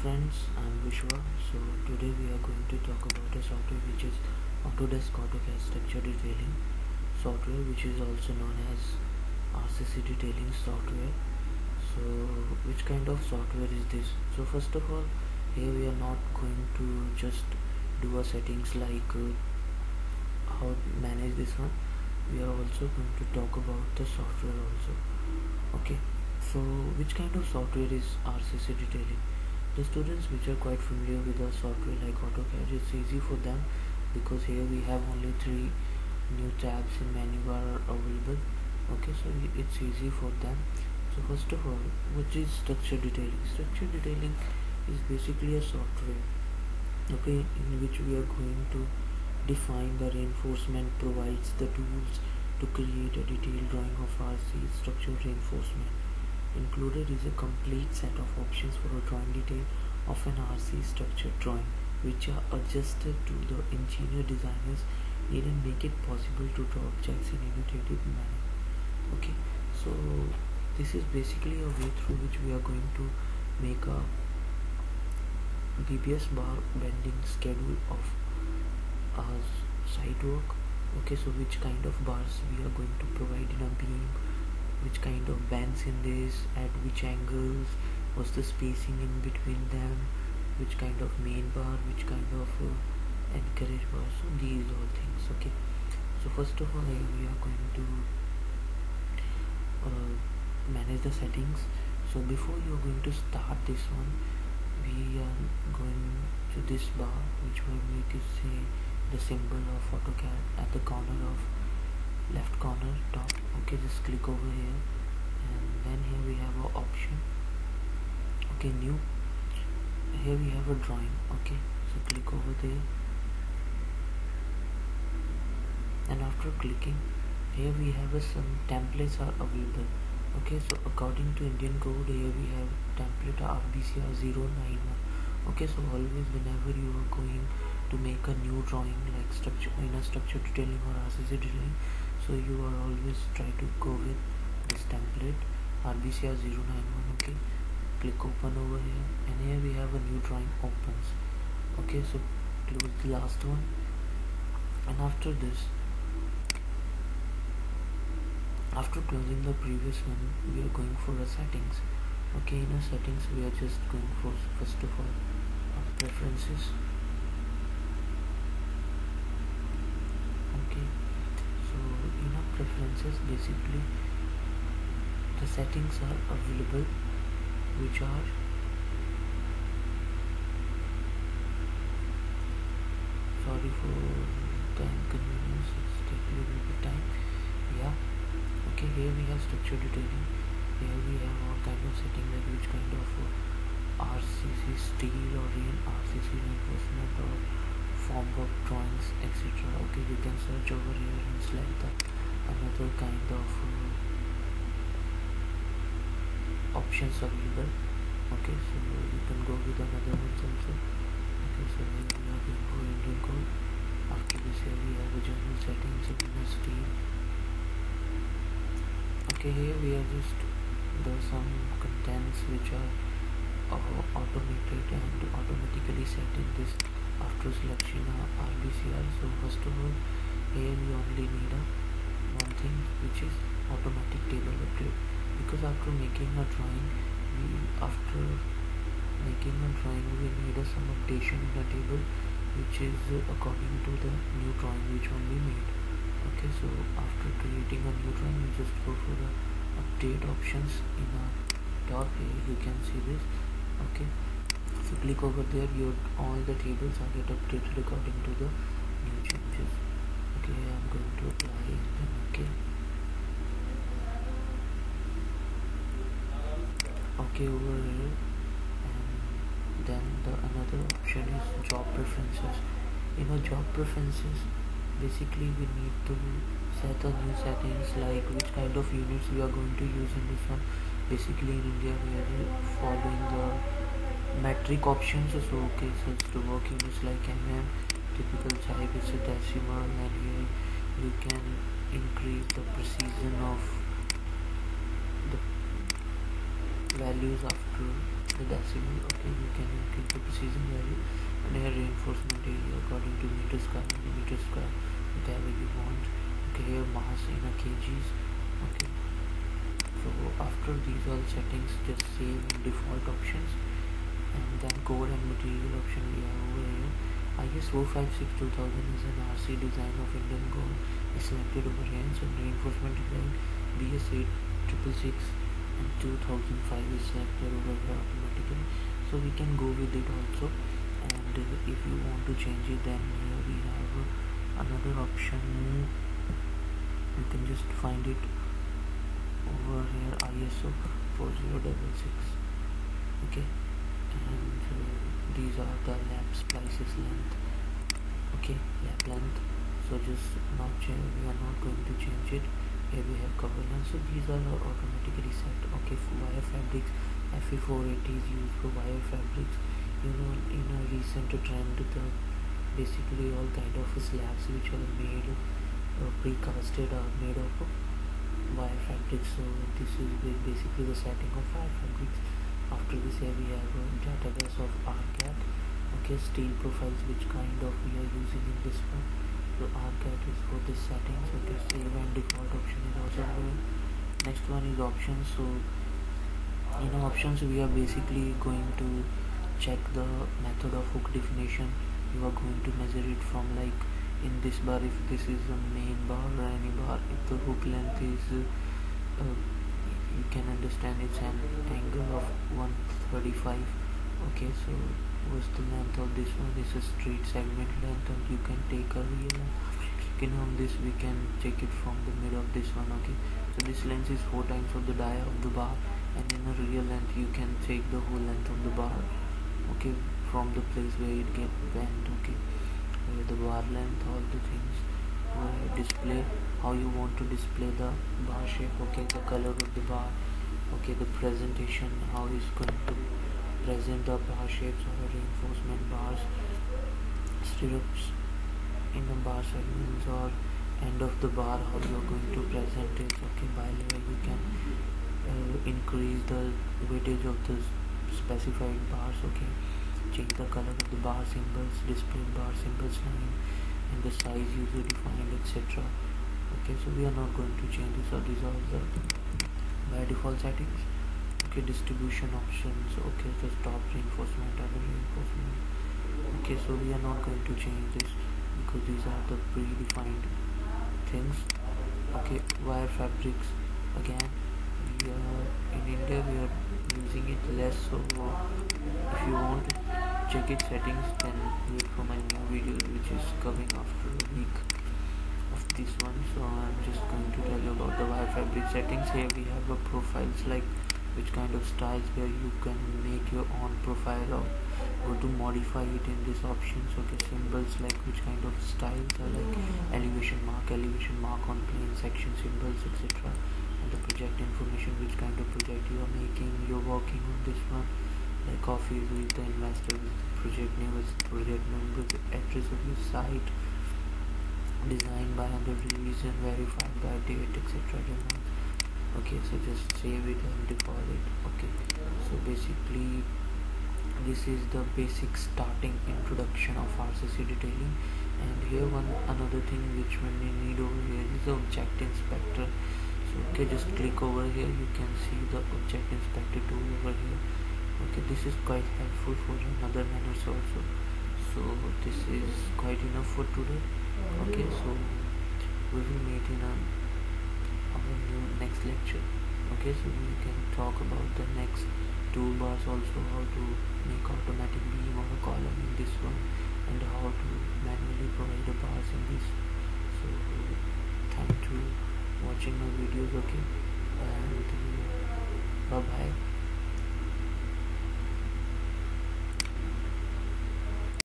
friends, I'm Vishwa. So today we are going to talk about a software which is Autodesk AutoCAD Structure Detailing software which is also known as RCC Detailing software. So which kind of software is this? So first of all here we are not going to just do a settings like uh, how manage this one. We are also going to talk about the software also. Okay so which kind of software is RCC detailing? The students which are quite familiar with the software like AutoCAD, it's easy for them because here we have only three new tabs in menu bar available. Okay, so it's easy for them. So first of all, what is structure detailing? Structure detailing is basically a software okay in which we are going to define the reinforcement provides the tools to create a detailed drawing of RC structure reinforcement Included is a complete set of options for a drawing detail of an RC structure drawing which are adjusted to the engineer designers need and make it possible to draw objects in intuitive manner. Okay, so this is basically a way through which we are going to make a BBS bar bending schedule of our site work. Okay, so which kind of bars we are going to provide in a beam which kind of bends in this at which angles what's the spacing in between them which kind of main bar which kind of uh, anchorage bar so these all things okay? So first of all we are going to uh, manage the settings. So before you're going to start this one we are going to this bar which will make you see the symbol of AutoCAD at the corner of left corner top. Okay just click over here. And then here we have our option. Okay new. Here we have a drawing. Okay so click over there. And after clicking here we have a, some templates are available. Okay so according to Indian code here we have template RBCR 091 okay so always whenever you are going to make a new drawing like structure in a structure detailing or RCC detailing so you are always try to go with this template RBCR 091 okay? Click open over here and here we have a new drawing opens okay? So close the last one. And after this after closing the previous one we are going for the settings okay? In our settings we are just going for first of all preferences basically the settings are available which are sorry for the inconvenience it's taking a little bit time. Yeah okay here we have structure detailing. Here we have all kind of setting like which kind of uh, RCC steel or in RCC reinforcement or formwork drawings etc okay you can search over here and select that another kind of uh, options available. Okay so you can go with another ones also. Okay so here we are going for Indian code. After this here we have a general settings university okay here we are just there are some contents which are uh, automated and automatically set in this after selection of RBCR so first of all here we only need a one thing which is automatic table update because after making a drawing we after making a drawing we need a some updation in the table which is according to the new drawing which one we made. Okay so after creating a new drawing you just go for the update options in a top here you can see this. Okay you click over there. Your all the tables are get updated according to the new changes okay I'm going to apply and okay okay over here and then the another option is job preferences. You know job preferences basically we need to set a new settings like which kind of units we are going to use in this one. Basically in India we are following the metric options. So okay so to work units like mm typical type is a decimal and here you can increase the precision of the values after the decimal okay? You can increase the precision value and here reinforcement area according to meter square millimeter square whatever you want okay? Here mass in a kgs okay? So after these all settings just save default options and then code and material option we have over here IS 456 2000 is an RC design of Indian code. Is selected over here so reinforcement design. BS 8666 and 2005 is selected over here automatically so we can go with it also. And if you want to change it then here we have another option. You can just find it over here ISO 4066 okay? And uh, these are the lap splices length. Okay lap length. So just not change we are not going to change it. Here we have cover length. So these are automatically set. Okay for wire fabrics FE480 is used for wire fabrics. You know in a recent trend the basically all kind of slabs which are made uh, pre-casted are made of wire fabrics. So this is basically the setting of wire fabrics. After this here we have a database of RCAD okay steel profiles which kind of we are using in this one. So RCAD is for this setting. settings okay save and default option is also there. Next one is options so in options we are basically going to check the method of hook definition. You are going to measure it from like in this bar if this is the main bar or any bar if the hook length is uh, you can understand it's an angle of 135 okay so what's the length of this one? This is straight segment length and you can take a real clicking on this we can check it from the middle of this one okay? So this length is four times of the dia of the bar and in a real length you can take the whole length of the bar okay? From the place where it get bent okay? The bar length all the things display how you want to display the bar shape okay? The color of the bar okay? The presentation how is going to present the bar shapes or reinforcement bars stirrups in the bar segments or end of the bar. How you are going to present it? Okay by layer you can uh, increase the weightage of the specified bars. Okay change the color of the bar symbols display bar symbols line and the size user defined etc okay so we are not going to change this. Or these are the by default settings okay distribution options. Okay the top reinforcement the reinforcement. Okay so we are not going to change this because these are the predefined things. Okay wire fabrics. Again we are in India we are using it less so if you want to check its settings then wait for my new video which is coming after a week of this one. So I'm just going to tell you about the wire fabric settings. Here we have a profiles like which kind of styles where you can make your own profile or go to modify it in this option so the symbols like which kind of styles are like hmm. elevation mark elevation mark on plane section symbols etc and the project information which kind of project you are making. You're working on this one like office with the investor with the project name with the project number the address of your site designed by under revision verified by date etc okay so just save it and default it okay so basically this is the basic starting introduction of RCC detailing. And here one another thing which we need over here is the object inspector. So okay just click over here. You can see the object inspector tool over here. Okay this is quite helpful for another manners also. So this is quite enough for today. Okay so we will meet in a, our new next lecture. Okay so we can talk about the next toolbars also how to make automatic beam or a column in this one and how to manually provide the bars in this. So thank you watching my videos okay? And uh, bye bye